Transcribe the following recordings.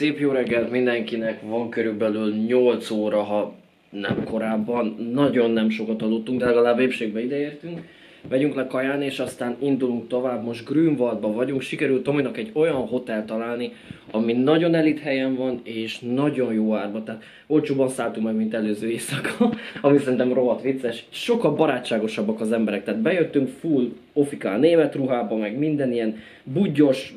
szép jó reggelt mindenkinek, van körülbelül 8 óra, ha nem korábban. Nagyon nem sokat aludtunk, de legalább épségbe ideértünk. Megyünk le kaján, és aztán indulunk tovább. Most Grünwaldba vagyunk. Sikerült Tominak egy olyan hotel találni, ami nagyon elit helyen van, és nagyon jó árba. Tehát olcsóban szálltunk meg, mint előző éjszaka, ami szerintem rohadt vicces. Sokkal barátságosabbak az emberek. Tehát bejöttünk full ofikál német ruhába, meg minden ilyen budgyos,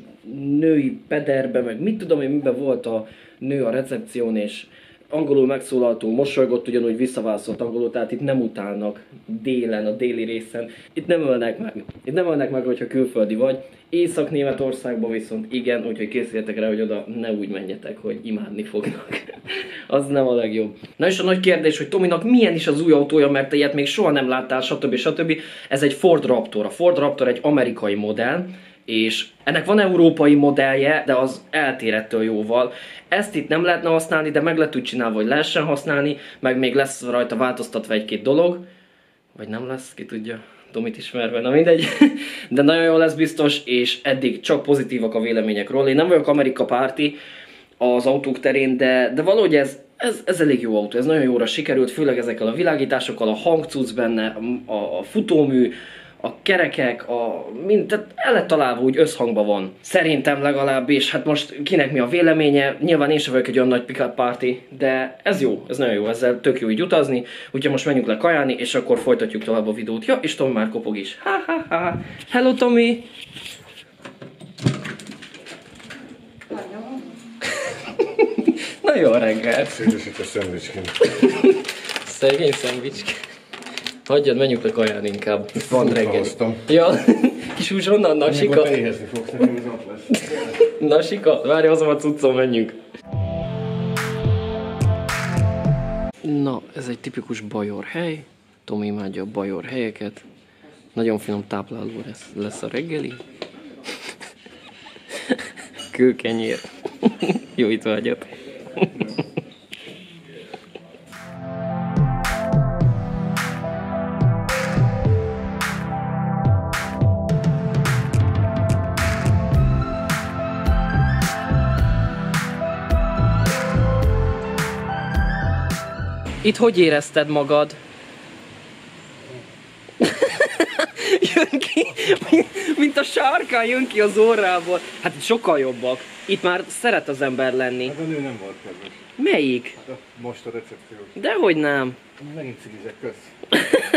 női pederbe, meg mit tudom én, miben volt a nő a recepción, és angolul megszólaltunk, mosolygott, ugyanúgy visszaválaszolt angolul, tehát itt nem utálnak délen, a déli részen. Itt nem ölnek meg. Itt nem ölnek meg, hogyha külföldi vagy. Észak-Németországban viszont igen, úgyhogy készüljetek rá, hogy oda ne úgy menjetek, hogy imádni fognak. az nem a legjobb. Na és a nagy kérdés, hogy Tominak milyen is az új autója, mert te ilyet még soha nem láttál, stb. stb. Ez egy Ford Raptor. A Ford Raptor egy amerikai modell, és ennek van európai modellje, de az eltér ettől jóval. Ezt itt nem lehetne használni, de meg lehet úgy csinálni, hogy lehessen használni, meg még lesz rajta változtatva egy-két dolog, vagy nem lesz, ki tudja. Tomit ismerve, na mindegy. De nagyon jó lesz biztos, és eddig csak pozitívak a vélemények róla. Én nem vagyok Amerika párti az autók terén, de, de valahogy ez, ez, ez elég jó autó, ez nagyon jóra sikerült, főleg ezekkel a világításokkal, a hangcucc benne, a, a futómű, a kerekek, a, mind, tehát el lett találva, úgy összhangban van. Szerintem legalábbis, hát most kinek mi a véleménye, nyilván én sem vagyok egy olyan nagy pick party, de ez jó, ez nagyon jó, ezzel tök jó így utazni, úgyhogy most menjünk le kajálni, és akkor folytatjuk tovább a videót. Ja, és Tomi már kopog is. Ha, ha, ha. Hello Tomi! Na jó reggelt! Szédesített szendvicskén. Szegény szendvicske. Hagyjad, menjünk le kaján inkább. Van reggel. Ja, kis onnan, Mikor Nasika. te éhezni fogsz, nekem ez ott lesz. Nasika, várj, hozom a cuccom, menjünk. Na, ez egy tipikus bajor hely. Tomi imádja a bajor helyeket. Nagyon finom tápláló lesz, lesz a reggeli. Kőkenyér. Jó itt vágyat. Itt hogy érezted magad? jön ki, mint a sárkány jön ki az orrából. Hát itt sokkal jobbak. Itt már szeret az ember lenni. Hát a nő nem volt kedves. Melyik? Hát a- most a recepció. Dehogy nem. Megint cigizek, kösz.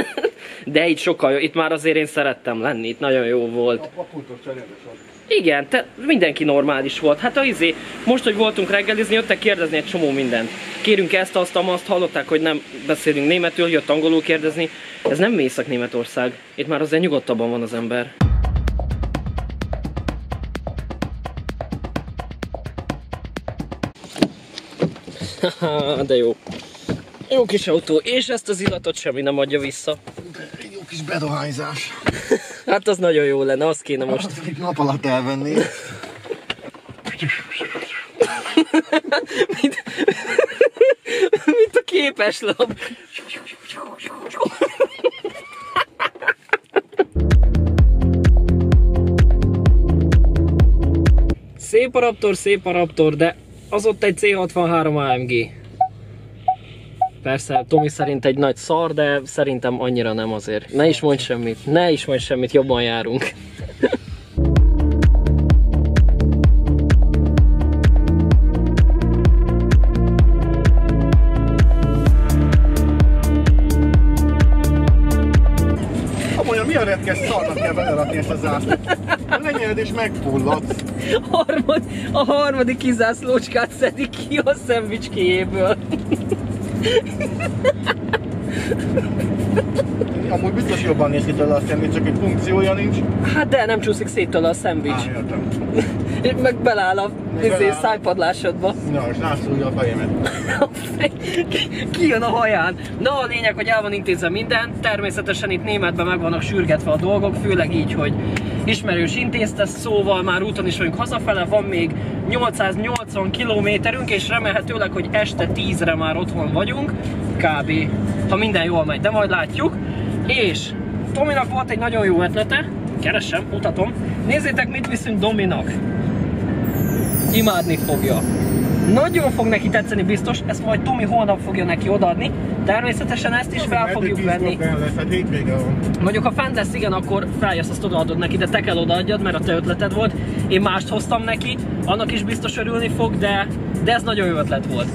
De itt sokkal jó. Itt már azért én szerettem lenni. Itt nagyon jó volt. A, a pultos cserédes az. Igen, te, mindenki normális volt. Hát a izé, most, hogy voltunk reggelizni, jöttek kérdezni egy csomó mindent. Kérünk ezt, azt, azt, hallották, hogy nem beszélünk németül, jött angolul kérdezni. Ez nem Észak-Németország. Itt már azért nyugodtabban van az ember. De jó. Jó kis autó, és ezt az illatot semmi nem adja vissza. Egy jó kis bedohányzás. Hát az nagyon jó lenne, azt kéne most. Azt egy nap alatt elvenni. mint, mint a képeslap. Szép a Raptor, szép a Raptor, de az ott egy C63 AMG. Persze, Tomi szerint egy nagy szar, de szerintem annyira nem azért. Ne is mondj semmit, ne is mondj semmit, jobban járunk. Retkes szarnak kell belerakni ezt az zászlót. Lenyeled és megfulladsz. Harmad, a harmadik kizászlócskát szedik ki a szendvicskéjéből. Amúgy biztos jobban néz ki tőle a szemét, csak egy funkciója nincs. Hát de nem csúszik szét tőle a szendvics. Á, értem. Meg beláll a izé, szájpadlásodba. Na, és rászúrja a fejemet. Ki- Ki jön a haján? Na a lényeg, hogy el van intézve minden. Természetesen itt németben meg vannak sürgetve a dolgok, főleg így, hogy ismerős intézte, szóval már úton is vagyunk hazafele, van még 880 kilométerünk, és remélhetőleg, hogy este 10-re már otthon vagyunk, kb. ha minden jól megy, de majd látjuk. És Tominak volt egy nagyon jó ötlete, keresem, mutatom. Nézzétek, mit viszünk Dominak. Imádni fogja. Nagyon fog neki tetszeni biztos, ezt majd Tomi holnap fogja neki odaadni. Természetesen ezt is fel fogjuk venni. Mondjuk ha fent lesz, igen, akkor feljössz, azt odaadod neki, de te kell odaadjad, mert a te ötleted volt. Én mást hoztam neki, annak is biztos örülni fog, de, de ez nagyon jó ötlet volt.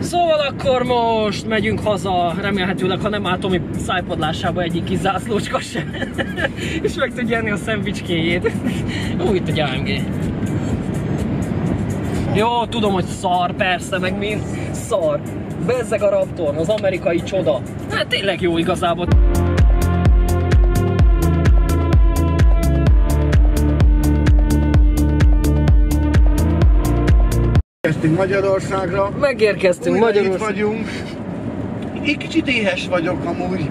Szóval akkor most megyünk haza, remélhetőleg, ha nem áll Tomi szájpadlásába egyik kis zászlócska sem. és meg tudja enni a szendvicskéjét. Úgy itt egy AMG. Jó, tudom, hogy szar, persze, meg mind szar. Bezzeg a Raptor, az amerikai csoda. Hát tényleg jó igazából. Kezdtünk Magyarországra. Megérkeztünk Újra itt Magyarország. vagyunk. Egy kicsit éhes vagyok amúgy.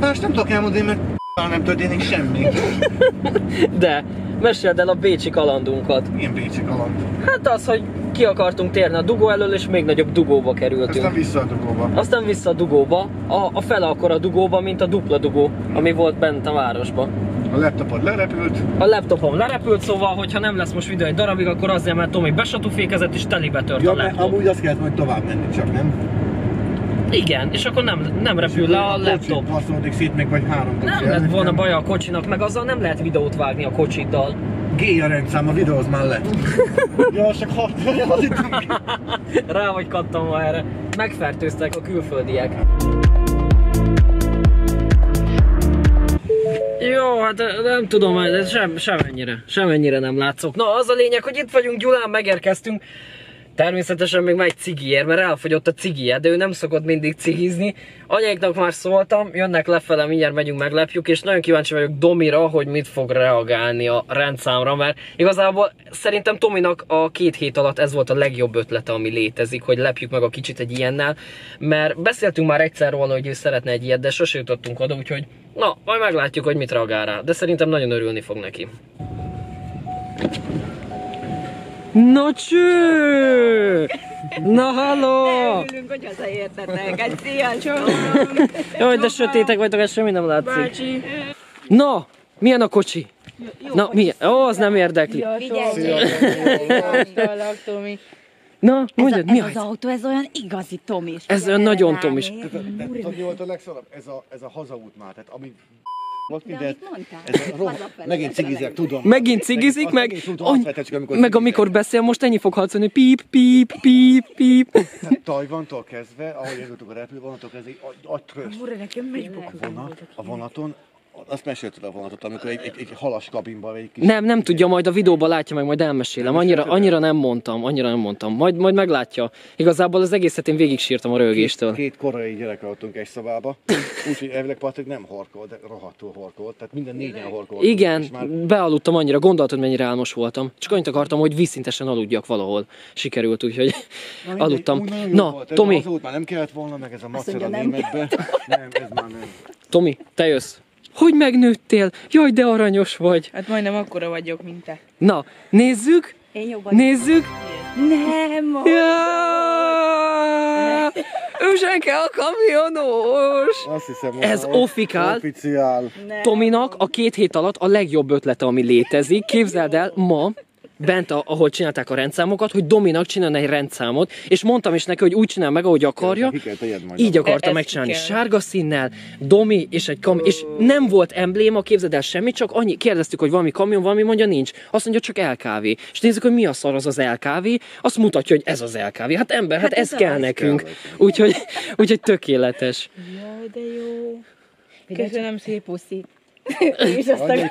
Más nem tudok elmondani, mert nem történik semmi. De, meséld el a bécsi kalandunkat. Milyen Bécsi kaland. Hát az, hogy ki akartunk térni a dugó elől, és még nagyobb dugóba kerültünk. Aztán vissza a dugóba. Aztán vissza a dugóba, a, a fele akkora dugóba, mint a dupla dugó, ami volt bent a városba. A laptopod lerepült. A laptopom lerepült, szóval, hogyha nem lesz most videó egy darabig, akkor azért, mert Tomi besatufékezett és telibe tört Ja, a laptop. amúgy azt kellett majd tovább menni, csak nem. Igen, és akkor nem, nem repül le a laptop. Passzolódik szét még vagy három Nem lett volna baj a kocsinak, meg azzal nem lehet videót vágni a kocsiddal. G a rendszám, a videóz már lett. ja, csak hat, az itt Rá vagy kattanva erre. Megfertőztek a külföldiek. Jó, hát eh, nem tudom, de sem, semennyire, semennyire nem látszok. Na, az a lényeg, hogy itt vagyunk Gyulán, megérkeztünk. Természetesen még megy cigiért, mert elfogyott a cigije, de ő nem szokott mindig cigizni. Anyáiknak már szóltam, jönnek lefele, mindjárt megyünk, meglepjük, és nagyon kíváncsi vagyok Domira, hogy mit fog reagálni a rendszámra, mert igazából szerintem Tominak a két hét alatt ez volt a legjobb ötlete, ami létezik, hogy lepjük meg a kicsit egy ilyennel, mert beszéltünk már egyszer róla, hogy ő szeretne egy ilyet, de sose jutottunk oda, úgyhogy na, majd meglátjuk, hogy mit reagál rá, de szerintem nagyon örülni fog neki. Na cső! Na halló! Örülünk, hogy hazaértetek. Egy szia, csók! Jaj, de sötétek vagytok, ez semmi nem látszik. Na, milyen a kocsi? Na, milyen? Ó, az nem érdekli. Figyelj. Na, mondjad, mi ez az az? autó, ez olyan igazi tomis. Ez olyan nagyon tomis. Tudod, volt a legszarabb? Ez a, ez a hazaút már, tehát ami... De minden, amit mondtál? ez a rohadt, Hazafelé megint cigizek, tudom. Megint cigizik, Azt meg, megint tudom, any- vetetjük, amikor meg cigizek. amikor beszél, most ennyi fog halszani, píp, píp, píp, píp. Tehát Tajvantól kezdve, ahogy eljutunk a repülővonatok, ez egy agy- megy A vonat, a vonaton, azt mesélted a vonatot, amikor egy, egy, egy halas kabinban, vagy egy kis... Nem, nem tudja, majd a videóban látja meg, majd elmesélem. Annyira, annyira nem mondtam, annyira nem mondtam. Majd, majd meglátja. Igazából az egészet én végig sírtam a rögéstől. Két korai gyerek aludtunk egy szobába, úgyhogy elvileg Patrik nem horkolt, de rohadtul horkolt, tehát minden négyen horkolt. Igen, már bealudtam annyira, gondoltad mennyire álmos voltam. Csak annyit akartam, hogy vízszintesen aludjak valahol. Sikerült, úgyhogy Na, mindegy, aludtam. Na, volt. Ez Tomi, Az út már nem kellett volna, meg ez a macera németbe. Nem, ez már nem. Tomi, te jössz. Hogy megnőttél? Jaj, de aranyos vagy. Hát majdnem akkora vagyok, mint te. Na, nézzük, Én jobb vagyok. nézzük. Nem, ma. Ja! A kamionos! Azt hiszem, Ez offikál. Officiál. Tominak a két hét alatt a legjobb ötlete, ami létezik. Képzeld el, ma bent, a, ahol csinálták a rendszámokat, hogy Dominak csinálna egy rendszámot, és mondtam is neki, hogy úgy csinál meg, ahogy akarja. Így akarta megcsinálni sárga színnel, Domi és egy kamion, és nem volt embléma, képzeld el semmi, csak annyi, kérdeztük, hogy valami kamion, valami mondja nincs. Azt mondja, csak LKV. És nézzük, hogy mi a szar az az LKV, azt mutatja, hogy ez az LKV. Hát ember, hát, Hát ez ez kell az. nekünk. Úgyhogy, úgyhogy tökéletes. Jaj, de jó. Köszönöm szép. Puszi. És aztán...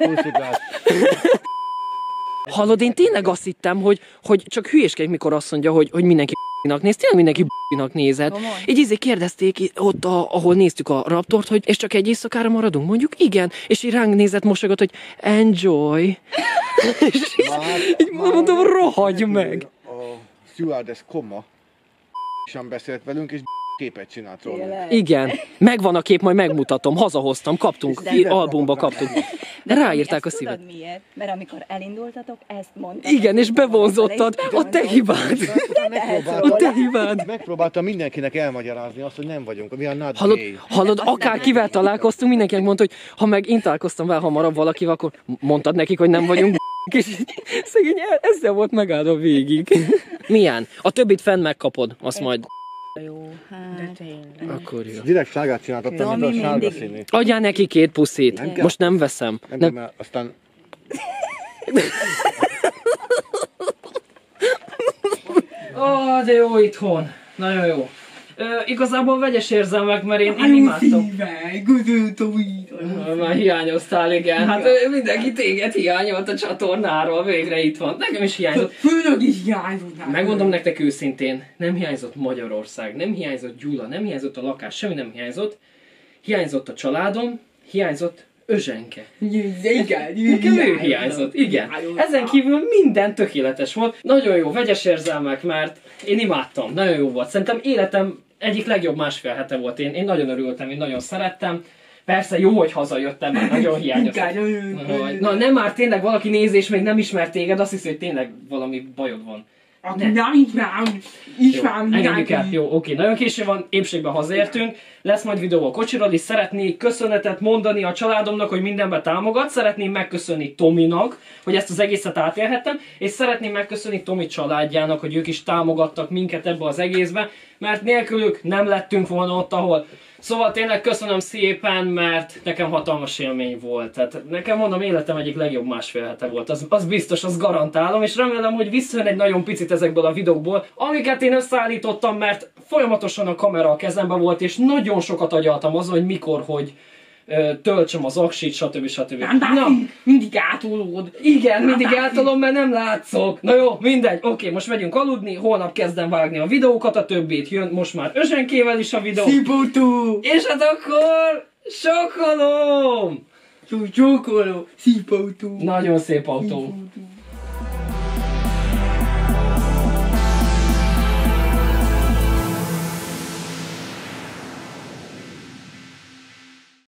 Hallod, én tényleg azt hittem, hogy, hogy csak hülyéskedik, mikor azt mondja, hogy, hogy mindenki nak néz, tényleg mindenki nak nézett. Komoly? Így izé kérdezték ott, a, ahol néztük a raptort, hogy és csak egy éjszakára maradunk, mondjuk igen, és így ránk nézett mosogat, hogy enjoy. és így, így mondom, rohagy meg. A stewardess koma sem beszélt velünk, és képet csinált róla. Igen, megvan a kép, majd megmutatom, hazahoztam, kaptunk, i- albumba kaptunk. De Ráírták a szívet. Tudod miért? Mert amikor elindultatok, ezt mondtad. Igen, és bevonzottad, a te hibád. A te hibád. Megpróbáltam mindenkinek elmagyarázni azt, hogy nem vagyunk, we are not Hallod, hallod akár kivel találkoztunk, mindenkinek mondta, hogy ha meg én találkoztam vele hamarabb valakivel, akkor mondtad nekik, hogy nem vagyunk és szegény el- ezzel volt megáldva végig. Milyen? A többit fenn megkapod, azt majd. Jó, De hát. Akkor jó. Direkt sárgát csináltattam, mint a sárga mindig- színű. Adjál neki két puszit. Nem kell. Most nem veszem. Nem, Nem. mert aztán Ó, de jó itthon. Nagyon jó. Ö, igazából vegyes érzelmek, mert én, én imádtam. Ö, Már hiányoztál, igen. Hát mindenki téged hiányolt a csatornáról, végre itt van. Nekem is hiányzott. Főnök is hiányzott. Megmondom nektek őszintén, nem hiányzott Magyarország, nem hiányzott Gyula, nem hiányzott a lakás, semmi nem hiányzott. Hiányzott a családom, hiányzott Özsenke. Igen, Nekem ő hiányzott, igen. Ezen kívül minden tökéletes volt. Nagyon jó, vegyes érzelmek, mert én imádtam, nagyon jó volt. Szerintem életem egyik legjobb másfél hete volt. Én, én nagyon örültem, én nagyon szerettem. Persze jó, hogy hazajöttem, mert nagyon hiányoztam. Na nem már tényleg valaki néz és még nem ismer téged, azt hiszi, hogy tényleg valami bajod van. Aki nem ismerem, engedjük el. Jó, oké, nagyon késő van, épségben hazaértünk. Lesz majd videó a kocsiról, és szeretnék köszönetet mondani a családomnak, hogy mindenben támogat. Szeretném megköszönni Tominak, hogy ezt az egészet átélhettem, és szeretném megköszönni Tomi családjának, hogy ők is támogattak minket ebbe az egészbe, mert nélkülük nem lettünk volna ott, ahol. Szóval tényleg köszönöm szépen, mert nekem hatalmas élmény volt. Tehát nekem mondom, életem egyik legjobb másfél hete volt. Az, az biztos, az garantálom, és remélem, hogy visszajön egy nagyon picit ezekből a videókból, amiket én összeállítottam, mert folyamatosan a kamera a kezemben volt, és nagyon sokat agyaltam azon, hogy mikor, hogy ö, töltsem az aksit, stb. stb. Nem Na, mindig átolód. igen, mindig átolom, mert nem látszok. Na jó, mindegy. Oké, most megyünk aludni, holnap kezdem vágni a videókat, a többit jön most már Özsenkével is a videó. Szipotó, És hát akkor sokkolom! csókoló, szipotó. Nagyon szép autó.